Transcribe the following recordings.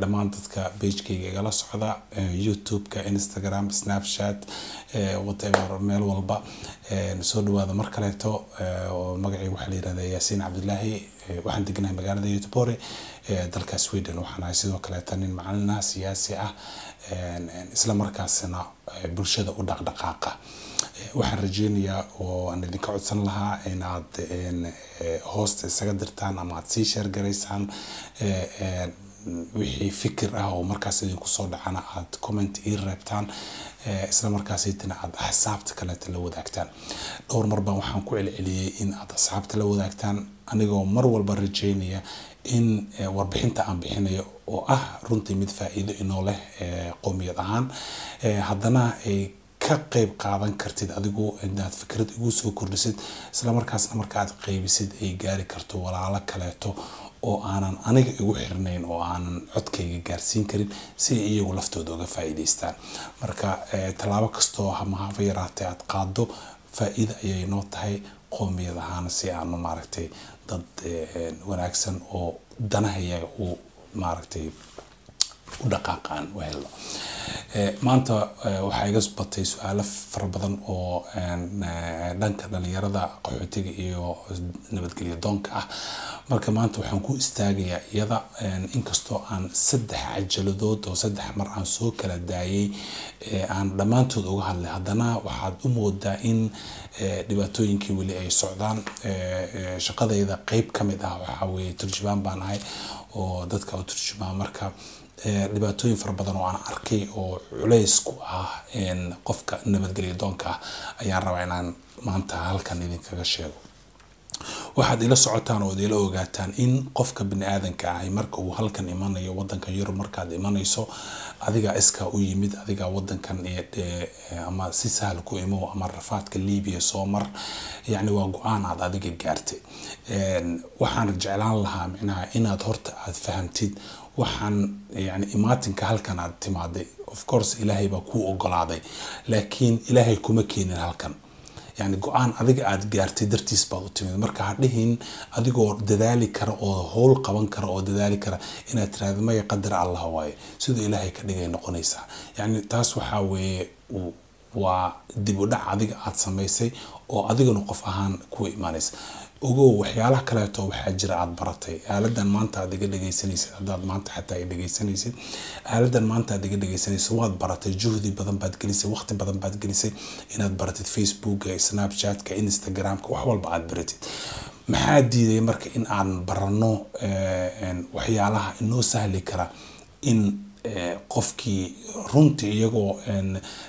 dhammaan dadka bagekayga igala socda youtube-ka instagram snapchat whatever meel walba soo dhawaada mar kaleeto magacayga waxaa la yirahdaa yaasiin cabdilaahi waxaan deganahay magaalada yotbore dalka sweden. Waxaan ahay sidoo kaleeta nin macalin ah siyaasi ah isla markaasina bulshada u dhaqdhaqaaqa. Waxaan rajeynayaa oo aan idinka codsan lahaa inaad hoosta isaga dirtaan ama aad sii sheergaraysaan wixii fikir ah oo markaas idinku dhacana aad comment ii reebtaan isla markaasitana aad axsaabta kaleeta la wadaagtaan. Dhowr mar baan waxaan ku celceliyey in aad asxaabta la wadaagtaan anigoo mar walba rajeynaya in warbixinta aan bixinayo oo ah runtii mid faa-iido inoo leh qowmiyad ahaan. Haddana ay ka qeyb qaadan kartid adigu inaad fikrad igu soo kordhisid islamarkaasna marka aad qeybisid ay gaari karto walaalo kaleeto oo aanan aniga igu xirnayn oo aanan codkayga gaarsiin karin si ay iyagu laftooda uga faa-iideystaan marka tallaabo kastoo hamahaba yaraatay aad qaado faa-iida ayay noo tahay qoomiyad ahaan si aanu maaragtay dad wanaagsan oo danahayaga u maaragtay u dhaqaaqaan u helno maanta waxaa iga batay su'aalo fara badan oo dhanka dhalinyarada qaxootiga iyo nabadgelyo doonka ah. Marka maanta waxaan ku istaagayaa iyada inkastoo aan saddex cajaladood oo saddex mar aan soo kala daayay aan dhammaantood uga hadlay. Haddana waxaad u moodaa in dhibaatooyinkii weli ay socdaan. Shaqadayda qeyb ka mid ah waxaa weeye turjubaan baan ahay oo dadka u turjumaa marka dhibaatooyin fara badan oo aan arkay oo culays ku ah qofka nabadgelyo doonka ah ayaan rabaa inaan maanta halkan idinkaga sheego. Waxaad ila socotaan oo ila ogaataan in qofka bini aadanka ahi marka uu halkan imanayo wadanka yurub markaad imanayso adigaa iskaa u yimid adigaa wadankan ama si sahal ku imo ama rafaadka libiya soo mar yacni waa go'aan aad adiga gaartay. Waxaan jeclaan lahaa micnaha inaad horta aad fahamtid waxaan yani imaatinka halkan aad timaaday of course ilaahay baa kuu ogolaaday laakiin ilaahay kuma keenin halkan. Yani go'aan adiga aada gaartay dartiis baad u timid. Marka ha dhihin adigoo dadaali kara oo howl qaban kara oo dadaali kara inaad tiraahdo maya qadar allah waaye. Siduu ilaahay ka dhigay noqonaysaa yani taas waxaa weeye waa dib dhac adiga aada samaysay oo adigana qof ahaan kuwa imaanaysa. Ogow waxyaalaha kaleeto waxaa jira aada baratay. Aaladan maanta aad iga dhegeysanaysid haddaad maanta xataa ay dhegeysanaysid aaladan maanta aad iga dhegeysanaysid waad baratay juhdi badan baad gelisay waqti badan baad gelisay inaad baratid facebooka snapchatka instagramka wax walba aad baratid. Maxaa diiday marka in aan barano waxyaalaha inoo sahli kara in qofkii runtii iyagoo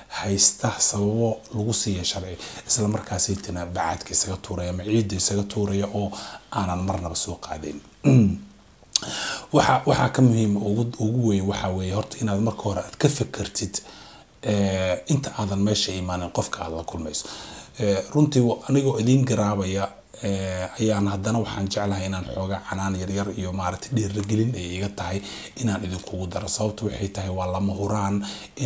haysta sababo lagu siiya sharci. Isla markaasaytana bacaadka isaga tuuraya ama ciidda isaga tuuraya oo aanan marnaba soo qaadayn waxa waxaa ka muhiima ugu weyn waxaa weeye horta inaad marka hore aad ka fakertid inta aadan meesha imaanin qofka aada la kulmayso. Runtii anigoo idiin garaabaya ayaan haddana waxaan jeclahay inaan xoogaa canaan yaryar iyo maaragtay dhiiragelin ay iga tahay inaan idinkugu daro. Sababta waxay tahay waa lama huraan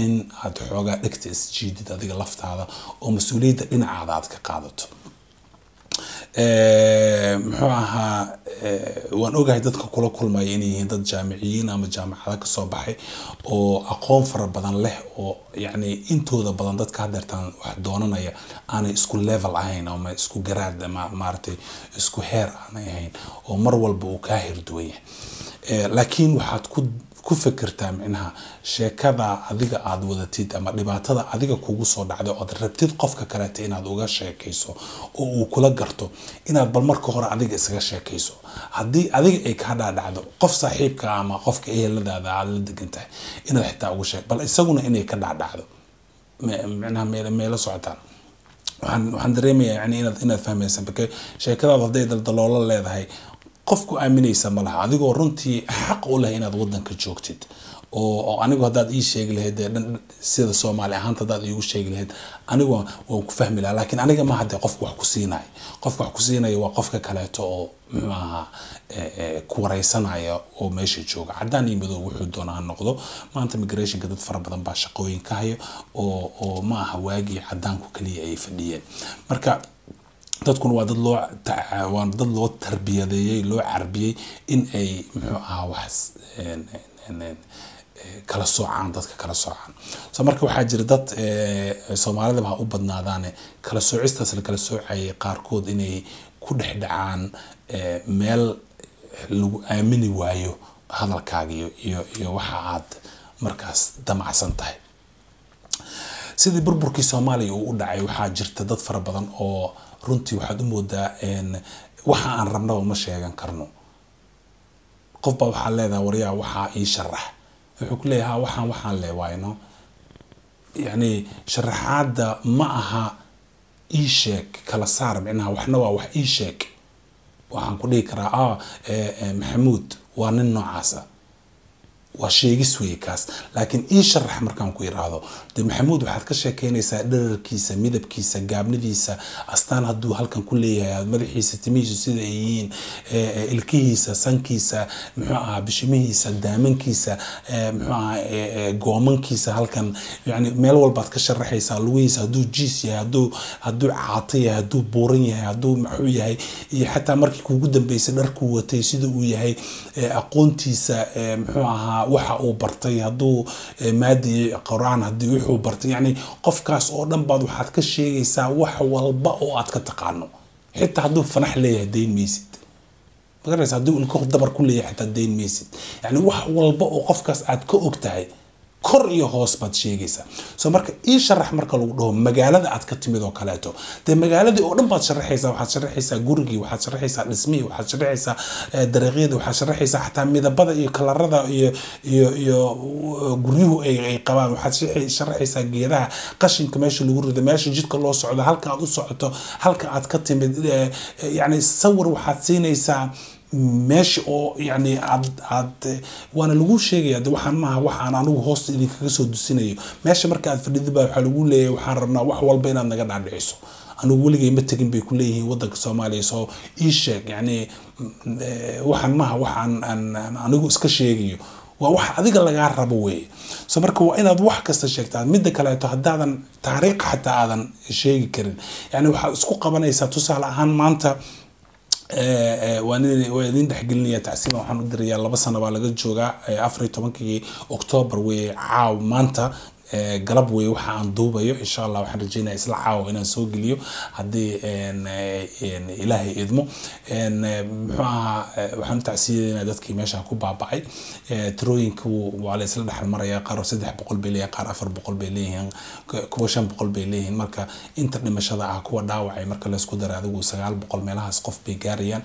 in aad xoogaa dhegta isjiidid adiga laftaada oo mas'uuliyadda dhinacaada aad ka qaadato muxuu ahaa waan ogahay dadka kula kulmaya inay yihiin dad jaamiciyiin ama jaamacada ka soo baxay oo aqoon fara badan leh oo yacni intooda badan dadka hadeertaan wax doonanaya aanay isku level ahayn ama isku garaad ama maaragtay isku heer aanay ahayn oo mar walba uu kaa hirduwan yahay laakiin waxaad ku ku fikirtaa micnaha sheekada adiga aada wadatid ama dhibaatada adiga kugu soo dhacday ood rabtid qofka kaleeta inaad uga sheekayso oo uu kula garto inaad bal marka hore adiga isaga sheekayso. Haddii adiga ay kaa dhaadhacdo qof saaxiibka ama qofka eheladaada aada la degan tahay inaad xitaa uga sheeg bal isaguna inay ka dhaadhacdo. Micnaha meel meelo socotaan. Waxaan waxaan dareemayaa yani inaad inaad fahmaysa marka sheekadaada hadday daldaloola leedahay qofku aaminaysa ma laha. Adigoo runtii xaq u leh inaad wadanka joogtid oo anigu haddaad ii sheegi lahayd sida soomaali ahaanta haddaad iigu sheegi lahayd anigu waan ku fahmi lahaa. Laakiin aniga ma hadee qofka wax ku siinaya qofka wax ku siinaya waa qofka kaleeto oo muxuu ahaa ku wareysanaya oo meesha jooga. Caddaan iyo madow wuxuu doona ha noqdo maanta migrationka dad fara badan baa shaqooyin ka haya oo oo ma aha waagii caddaanku kaliya ay fadhiyeen. Marka dadkuna waa dad loo waa dad loo tarbiyadeeyey loo carbiyey in ay muxuu ahaa wax kala soocaan dadka kala soocaan. So marka waxaa jira dad soomaalidaba ha u badnaadaane kala soocistaas la kala soocayay qaarkood inay ku dhex dhacaan meel lagu aamini waayo hadalkaaga iyo iyo waxa aad markaas damacsan tahay. Sidii burburkii soomaaliya uu u dhacay waxaa jirta dad fara badan oo runtii waxaad u moodaa waxa aan rabnaba ma sheegan karno. Qof baa waxaa leedaha waryaa waxaa ii sharax. Wuxuu ku leeyahay ha waxaan waxaan le waayno yacni sharaxaadda ma aha ii sheeg kala saar micnaha waxna waa wax ii sheeg. Waxaan ku dhihi karaa ah maxamuud waa nin noocaasa waa sheegis weeye kaas. Laakiin ii sharax markaan ku yiraahdo dee maxamuud waxaad ka sheekeynaysaa dherarkiisa midabkiisa gaabnidiisa astaan hadduu halkan ku leeyahay madaxiisa timihiisu sida ay yihiin ilkihiisa sankiisa muxuu ahaa bishimihiisa daamankiisa muxuu ahaa goomankiisa halkan. Yani meel walbaad ka sharaxaysaa lugihiisa hadduu jiis yahay hadduu hadduu caato yahay hadduu buuran yahay hadduu muxuu yahay iyo xataa markii kuugu dambeysay dharkuu watay sida uu yahay aqoontiisa muxuu ahaa waxa uu bartay hadduu maadi qor-aan haddii wuxuu bartay. Yacni qofkaas oo dhan baad waxaad ka sheegaysaa wax walba oo aad ka taqaano. Xitaa hadduu fanax leeyahay dayn maysid magaraysa hadduu ilko dabar ku leeyahay xitaa dayn maysid yacni wax walba oo qofkaas aad ka og tahay kor iyo hoos baad sheegaysaa. So marka ii sharax marka lagu dhaho magaalada aad ka timid oo kaleeto dee magaaladii oo dhan baad sharaxaysaa waxaad sharaxaysaa gurigii waxaad sharaxaysaa dhismihii waxaad sharaxaysaa dariiqyadii waxaad sharaxaysaa xataa midabada iyo kalarada iyo iyo iyo guryuhu ay qabaan. Waxaad sharaxaysaa geedaha qashinka meesha lagu rido meesha jidka loo socdo halka aad u socoto halka aad ka timid yacni sawir waxaad siinaysaa meesha oo yani aad waana lagu sheegaya de waxaan maaha waxaan anigu hoosta idinkaga soo dusinayo. Meesha marka aad fadhidid baa waxaa lagu leeyahay waxaan rabnaa wax walba inaad naga dhaadhiciso. Anigu weligay ma tegin bay ku wadanka soomaaliya soo ii sheeg. Yani waxaan maaha waxaan aan anigu iska sheegayo. Waa wax adiga lagaa rabo weeye. So marka waa inaad wax kasta sheegtaa midda kaleeto haddaadan taariikh xataa aadan sheegi karin. Yani waxaad isku qabanaysaa tusaale ahaan maanta waa idin dhexgelinaya tacsiima waxaan u dirayaa laba sano baa laga joogaa afar iyo tobankii octoobar weye caaw maanta galab weye waxa aan duubayo. Insha allah waxaan rajeynaya isla caawa inaan soo geliyo. Haddii ilaahay idmo waxaan u tacsiyadeynaa dadkii meesha ku baaba'ay. Tirooyinku waa la dhexal maraya qaar saddex boqol bay leeyihiin qaar afar boqol bay leeyihiin kuwa shan boqol bay leeyihiin. Marka inta dhimashada ah kuwa dhaawacay marka laysku dara adigu sagaal boqol meelahaas qof bay gaarayaan.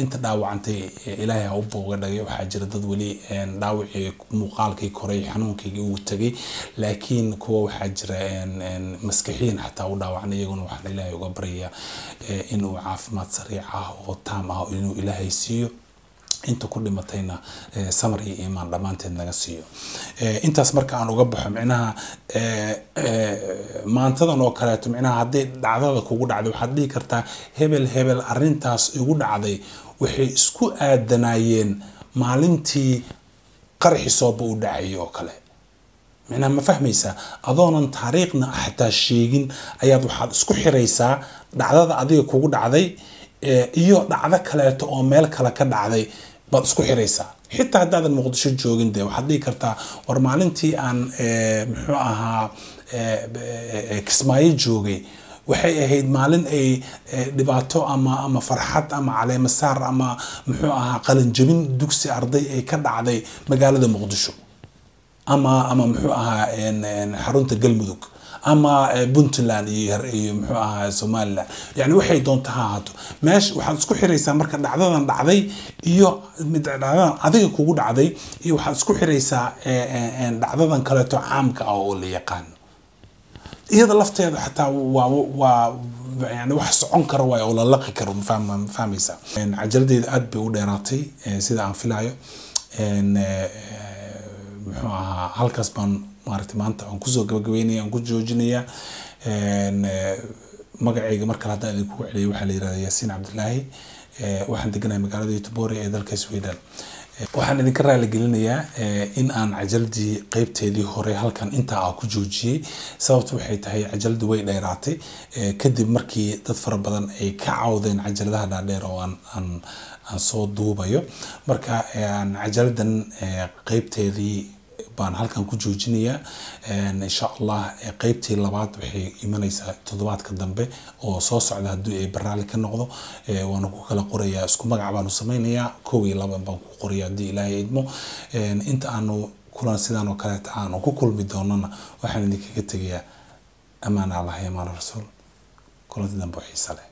Inta dhaawacantay ilaahay ha u booga dhagay waxaa jira dad weli dhaawacii muuqaalkii koray xanuunkii uu tagay laakiin kuwa waxaa jira maskixiin xataa u dhaawacan iyaguna waxaan ilaahay uga baryayaa inuu caafimaad sariic ah oo taam ah inuu ilaahay siiyo. Inta ku dhimatayna samar iyo iimaan dhammaanteed naga siiyo. Intaas marka aan uga baxo micnaha maantadan oo kaleeto micnaha haddii dhacdada kugu dhacday waxaad dhihi kartaa hebel hebel arintaas igu dhacday waxay isku aadanayeen maalintii qaraxi sooba u dhacayay oo kale micnaha ma fahmaysaa? Adoonan taariikhna xataa sheegin ayaad waxaad isku xiraysaa dhacdada adiga kugu dhacday iyo dhacdo kaleeto oo meel kale ka dhacday baad isku xiraysaa. Xitaa haddaadan muqdisho joogin de waxaad dhihi kartaa war maalintii aan muxuu ahaa kismaayo joogay. Waxay ahayd maalin ay dhibaato ama ama farxad ama caleemasaar ama muxuu ahaa qalinjabin dugsi arday ay ka dhacday magaalada muqdisho ama ama muxuu ahaa xarunta galmudug. Ama puntland iyo muxuu ahaa somaliland. Yani waxay doonta ha ahaato. Meesha waxaad isku xiraysaa marka dhacdadan dhacday iyo dhacdadan adiga kugu dhacday iyo waxaad isku xiraysaa dhacdadan kaleeto caamka ah oo la yaqaano. Iyada lafteeda xataa waa waa yani wax socon kara waay oo la laqi karo ma fahmaysaa. Cajaladeyda aad bay u dheeraatay sida aan filayo muxuu ahaa halkaas baan maaragtay maanta aan ku soo gabagabeynaya aan ku joojinaya magacayga mar kale haddaan idinku celiyo waxaa la yirahdaa yaasiin cabdilaahi waxaan deganahay magaalada Göteborg ee dalka Sweden. Waxaan idinka raali gelinayaa in aan cajaladii qeybteedii hore halkan intaa aan ku joojiyey sababtu waxay tahay cajaladu way dheeraatay kadib markii dad fara badan ay ka cawdeen cajaladaha dhaadheer oo aan aan aan soo duubayo. Marka cajaladan qeybteedii baan halkan ku joojinayaa insha allah qeybtii labaad waxay imanaysaa toddobaadka dambe oo soo socda haddii ay baraali ka noqdo. Waana ku kala qorayaa isku magac baanu sameynayaa kow iyo laba baan ku qoraya haddii ilaahay idmo. Inta aanu kulan sidaan oo kaleeta aanu ku kulmi doonana waxaan idinkaga tegayaa amaan allah iyo amaan rasuul. Kulanti dambe oo leh